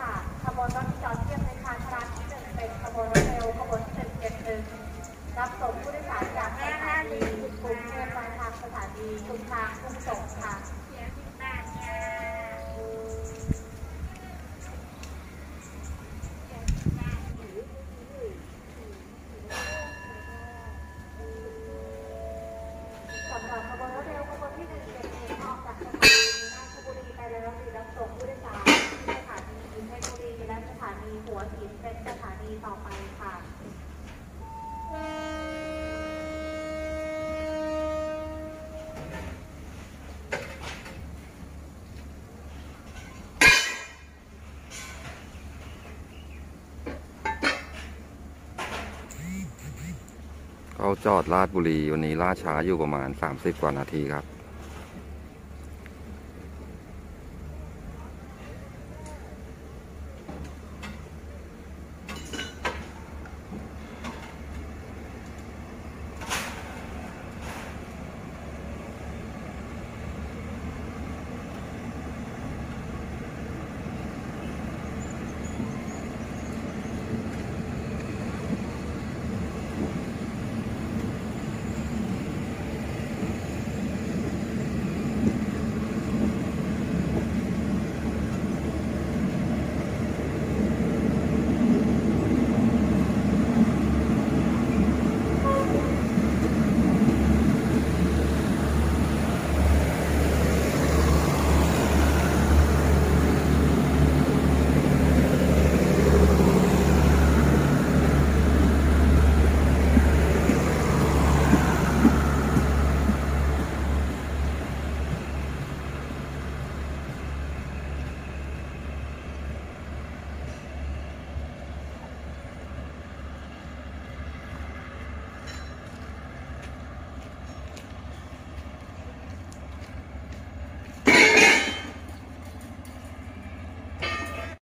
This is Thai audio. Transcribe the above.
ค่ะขบวนรถที่จอดเทียบในทางพรรามที่หนึ่งเป็นขบวนรถเร็วขบวนที่หนึ่รับส่งผู้โดยสารจากสถานีกรุงเทพปลายทางสถานีชุมทางกรุงสงค่ะ เข้าจอดลาดบุรีวันนี้ล่าช้าอยู่ประมาณ 30 กว่านาทีครับ